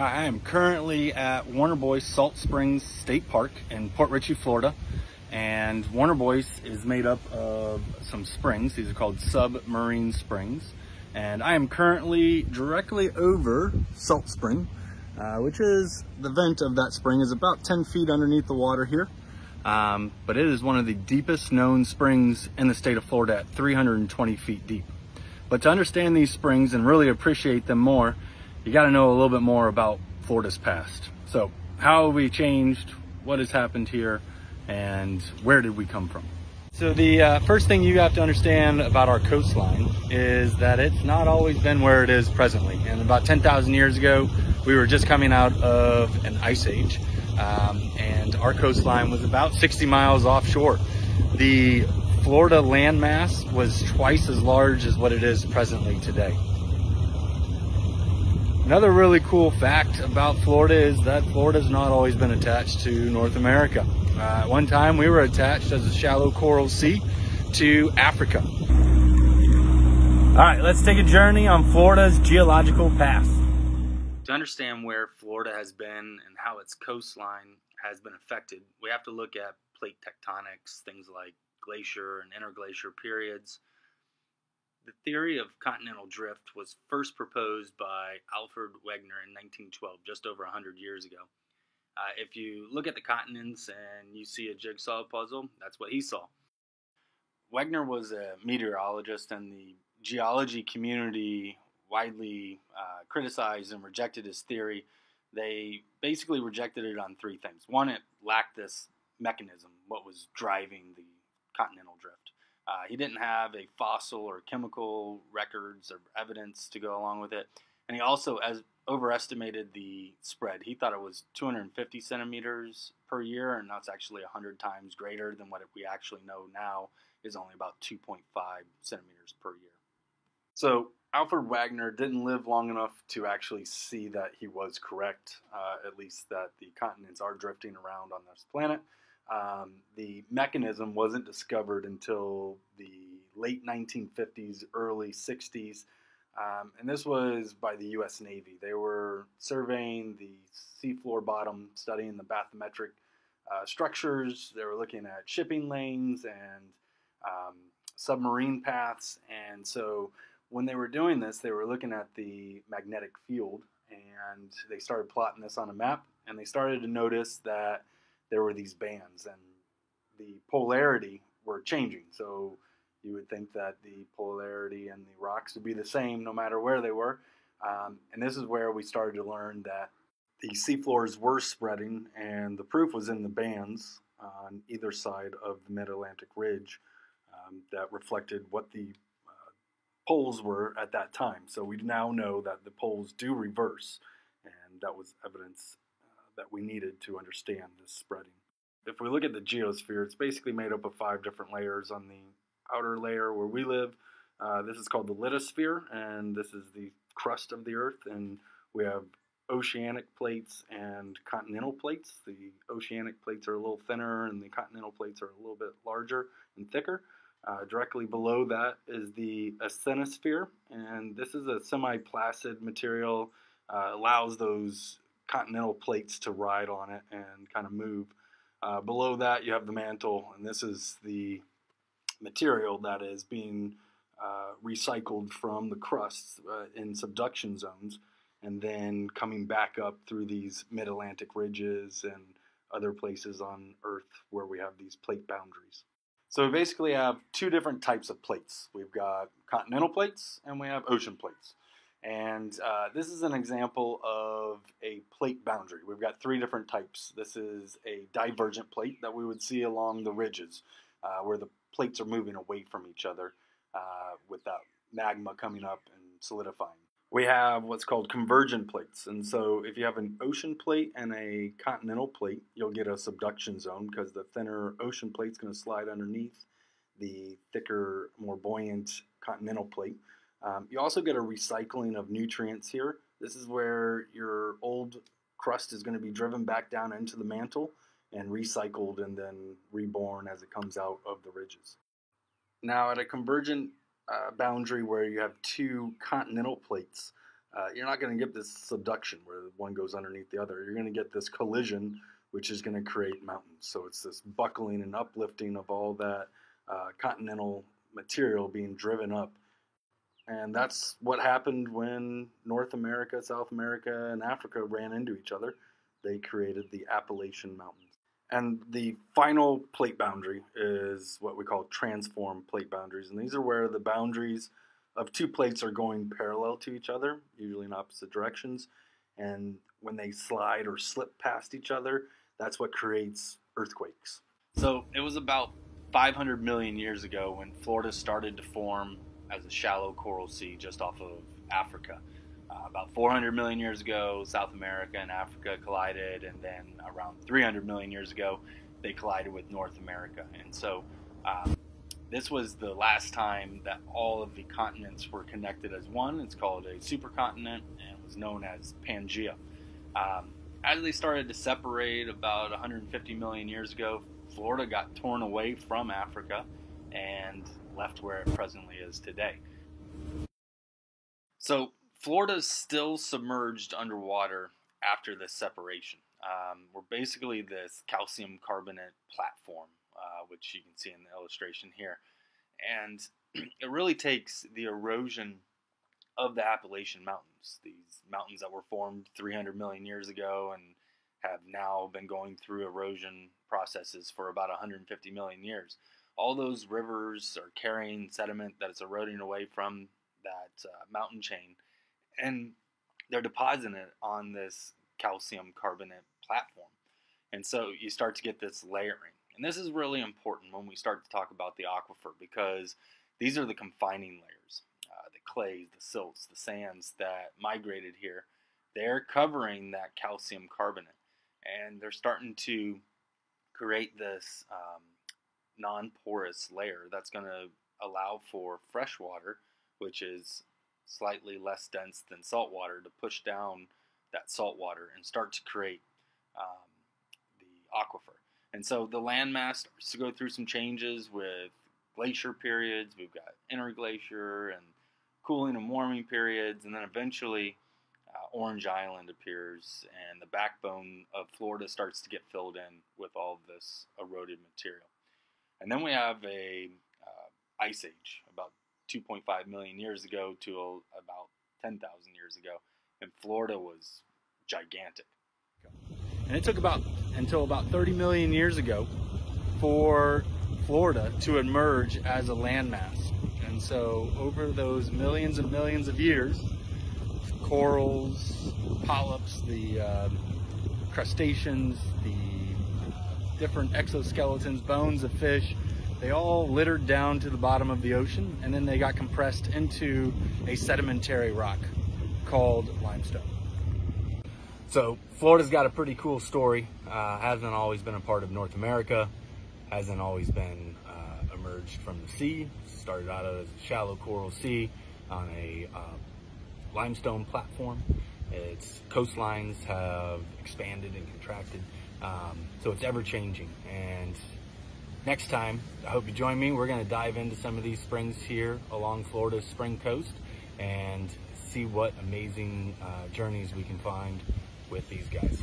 I am currently at Werner Boyce Salt Springs State Park in Port Richey, Florida. And Werner Boyce is made up of some springs. These are called submarine springs. And I am currently directly over Salt Spring, uh, which is the vent of that spring is about 10 feet underneath the water here. Um, but it is one of the deepest known springs in the state of Florida at 320 feet deep. But to understand these springs and really appreciate them more, you got to know a little bit more about Florida's past. So how have we changed? What has happened here? And where did we come from? So the uh, first thing you have to understand about our coastline is that it's not always been where it is presently. And about 10,000 years ago, we were just coming out of an ice age. Um, and our coastline was about 60 miles offshore. The Florida landmass was twice as large as what it is presently today. Another really cool fact about Florida is that Florida's not always been attached to North America. Uh, at one time we were attached as a shallow coral sea to Africa. All right, let's take a journey on Florida's geological past. To understand where Florida has been and how its coastline has been affected, we have to look at plate tectonics, things like glacier and interglacier periods, the theory of continental drift was first proposed by Alfred Wegener in 1912, just over 100 years ago. Uh, if you look at the continents and you see a jigsaw puzzle, that's what he saw. Wegener was a meteorologist, and the geology community widely uh, criticized and rejected his theory. They basically rejected it on three things. One, it lacked this mechanism, what was driving the continental drift. Uh, he didn't have a fossil or chemical records or evidence to go along with it. And he also as overestimated the spread. He thought it was 250 centimeters per year, and that's actually 100 times greater than what we actually know now is only about 2.5 centimeters per year. So Alfred Wegener didn't live long enough to actually see that he was correct, uh, at least that the continents are drifting around on this planet. Um, the mechanism wasn't discovered until the late 1950s, early 60s. Um, and this was by the U.S. Navy. They were surveying the seafloor bottom, studying the bathymetric uh, structures. They were looking at shipping lanes and um, submarine paths. And so when they were doing this, they were looking at the magnetic field and they started plotting this on a map. And they started to notice that there were these bands, and the polarity were changing. So you would think that the polarity and the rocks would be the same no matter where they were. Um, and this is where we started to learn that the seafloors were spreading, and the proof was in the bands on either side of the Mid Atlantic Ridge um, that reflected what the uh, poles were at that time. So we now know that the poles do reverse, and that was evidence that we needed to understand this spreading. If we look at the geosphere, it's basically made up of five different layers. On the outer layer where we live, uh, this is called the lithosphere, and this is the crust of the Earth. And we have oceanic plates and continental plates. The oceanic plates are a little thinner, and the continental plates are a little bit larger and thicker. Uh, directly below that is the asthenosphere, and this is a semi-plastic material. Uh, allows those continental plates to ride on it and kind of move. Uh, below that, you have the mantle, and this is the material that is being uh, recycled from the crusts uh, in subduction zones and then coming back up through these mid Atlantic ridges and other places on Earth where we have these plate boundaries. So we basically have two different types of plates. We've got continental plates and we have ocean plates. And uh, this is an example of a plate boundary. We've got three different types. This is a divergent plate that we would see along the ridges uh, where the plates are moving away from each other uh, with that magma coming up and solidifying. We have what's called convergent plates. And so if you have an ocean plate and a continental plate, you'll get a subduction zone because the thinner ocean plate is going to slide underneath the thicker, more buoyant continental plate. Um, you also get a recycling of nutrients here. This is where your old crust is going to be driven back down into the mantle and recycled and then reborn as it comes out of the ridges. Now, at a convergent uh, boundary where you have two continental plates, uh, you're not going to get this subduction where one goes underneath the other. You're going to get this collision, which is going to create mountains. So it's this buckling and uplifting of all that uh, continental material being driven up. And that's what happened when North America, South America, and Africa ran into each other. They created the Appalachian Mountains. And the final plate boundary is what we call transform plate boundaries. And these are where the boundaries of two plates are going parallel to each other, usually in opposite directions. And when they slide or slip past each other, that's what creates earthquakes. So it was about 500 million years ago when Florida started to form as a shallow coral sea just off of Africa. Uh, about 400 million years ago, South America and Africa collided, and then around 300 million years ago, they collided with North America. And so um, this was the last time that all of the continents were connected as one. It's called a supercontinent and was known as Pangea. Um, as they started to separate about 150 million years ago, Florida got torn away from Africa and left where it presently is today. So Florida is still submerged underwater after this separation. Um, we're basically this calcium carbonate platform uh, which you can see in the illustration here. And it really takes the erosion of the Appalachian Mountains, these mountains that were formed 300 million years ago and have now been going through erosion processes for about 150 million years. All those rivers are carrying sediment that is eroding away from that uh, mountain chain, and they're depositing it on this calcium carbonate platform. And so you start to get this layering. And this is really important when we start to talk about the aquifer because these are the confining layers. Uh, the clays, the silts, the sands that migrated here, they're covering that calcium carbonate. And they're starting to create this um, non-porous layer that's going to allow for fresh water, which is slightly less dense than salt water, to push down that salt water and start to create um, the aquifer. And so the landmass starts to go through some changes with glacier periods. We've got interglacier and cooling and warming periods, and then eventually uh, Orange Island appears, and the backbone of Florida starts to get filled in with all this eroded material. And then we have a uh, ice age about 2.5 million years ago to a, about 10,000 years ago, and Florida was gigantic. And it took about until about 30 million years ago for Florida to emerge as a landmass. And so over those millions and millions of years, corals, polyps, the uh, crustaceans, the different exoskeletons, bones of fish, they all littered down to the bottom of the ocean and then they got compressed into a sedimentary rock called limestone. So Florida's got a pretty cool story. Uh, hasn't always been a part of North America. Hasn't always been uh, emerged from the sea. Started out as a shallow coral sea on a uh, limestone platform. Its coastlines have expanded and contracted. Um, so it's ever changing. And next time, I hope you join me. We're going to dive into some of these springs here along Florida's spring coast and see what amazing uh, journeys we can find with these guys.